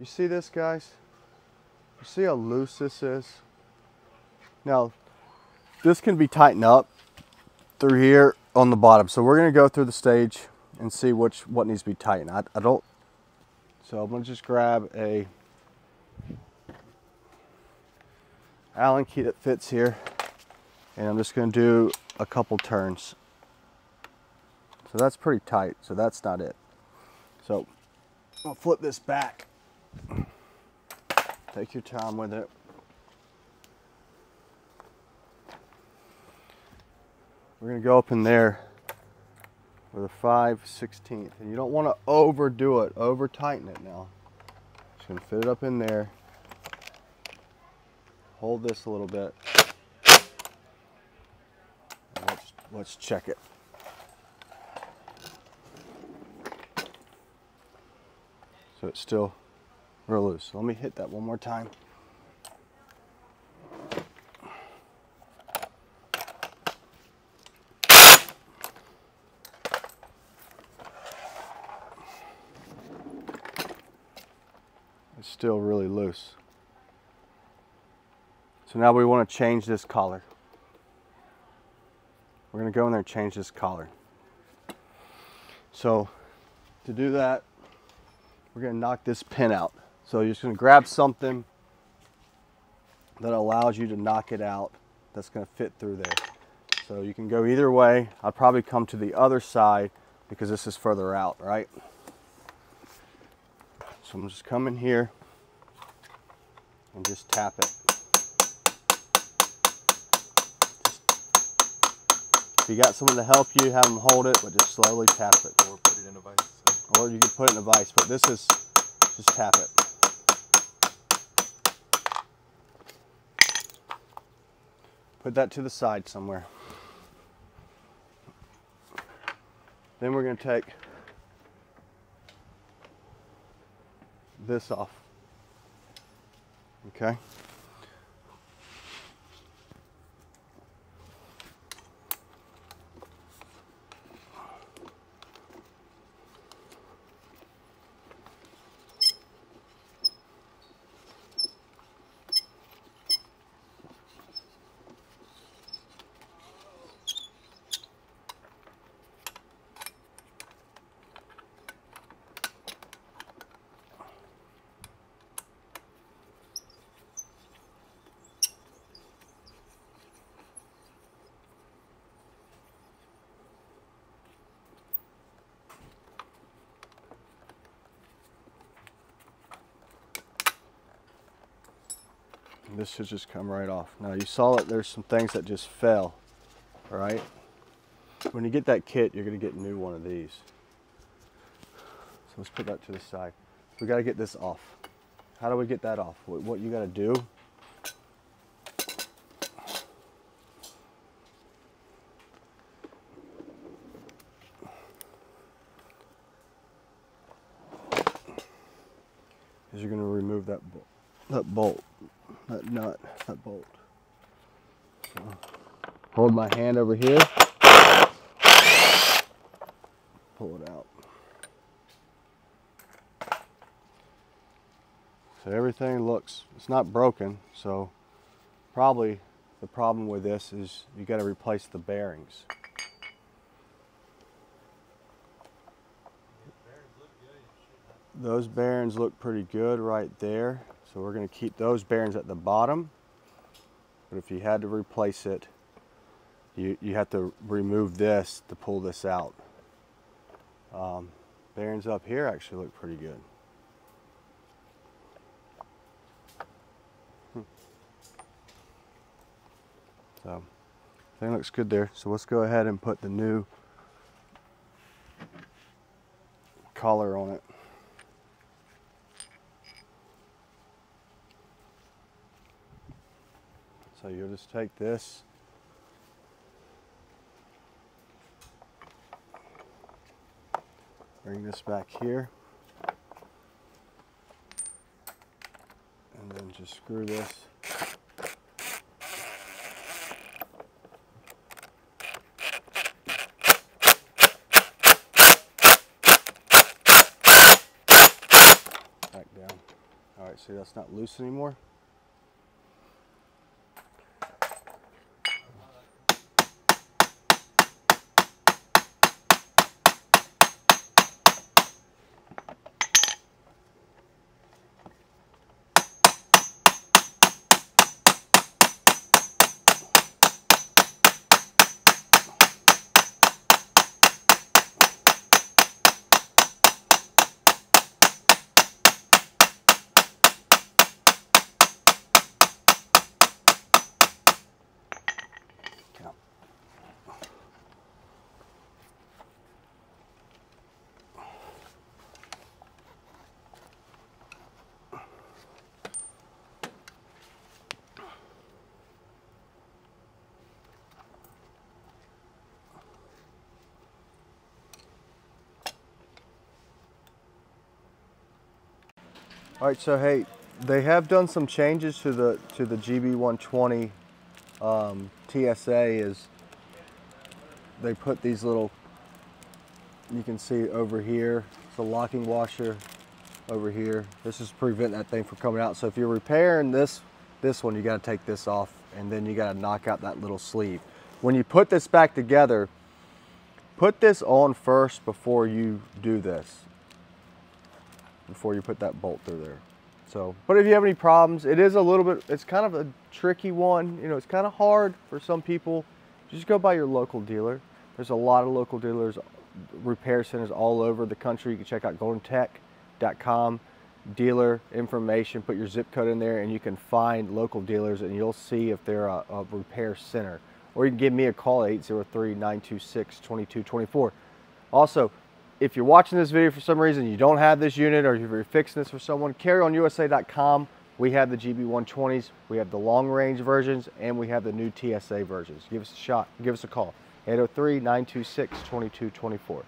You see this, guys? You see how loose this is? Now, this can be tightened up through here on the bottom. So we're gonna go through the stage and see which what needs to be tightened. I, I don't, so I'm gonna just grab a Allen key that fits here and I'm just gonna do a couple turns. So that's pretty tight, so that's not it. So I'll flip this back. Take your time with it. We're gonna go up in there with a 5 16th. And you don't wanna overdo it, over tighten it now. Just gonna fit it up in there. Hold this a little bit. Let's, let's check it. So it's still real loose. So let me hit that one more time. It's still really loose. So now we want to change this collar. We're going to go in there and change this collar. So to do that, we're going to knock this pin out. So you're just going to grab something that allows you to knock it out that's going to fit through there. So you can go either way. I'd probably come to the other side because this is further out, right? So I'm just coming here and just tap it. If you got someone to help you, have them hold it, but just slowly tap it. Or put it in a vise. Or you can put it in a vise, but this is just tap it. Put that to the side somewhere. Then we're going to take this off. Okay? This should just come right off. Now you saw that there's some things that just fell, right? When you get that kit, you're gonna get a new one of these. So let's put that to the side. We gotta get this off. How do we get that off? What, you gotta do is you're going to remove that that bolt, that nut, that bolt. So, hold my hand over here, pull it out. So everything looks, it's not broken, so probably the problem with this is you got to replace the bearings. Those bearings look pretty good right there. We're going to keep those bearings at the bottom. But if you had to replace it, you, you have to remove this to pull this out. Um, bearings up here actually look pretty good. Hmm. So, thing looks good there. So let's go ahead and put the new collar on it. So you'll just take this. Bring this back here. And then just screw this. Back down. All right, see that's not loose anymore. All right, so hey, they have done some changes to the to the GB120 um, TSA. Is they put these little, you can see over here, it's a locking washer over here. This is prevent that thing from coming out. So if you're repairing this this one, you got to take this off, and then you got to knock out that little sleeve. When you put this back together, put this on first before you do this before you put that bolt through there. So, but if you have any problems, it is a little bit, it's kind of a tricky one. You know, it's kind of hard for some people. Just go by your local dealer. There's a lot of local dealers, repair centers all over the country. You can check out goldentech.com, dealer information, put your zip code in there and you can find local dealers and you'll see if they're a, a repair center. Or you can give me a call at 803-926-2224. Also, if you're watching this video for some reason you don't have this unit or you're fixing this for someone, carryonusa.com. We have the GB120s, we have the long range versions, and we have the new TSA versions. Give us a shot, give us a call. 803 926 2224.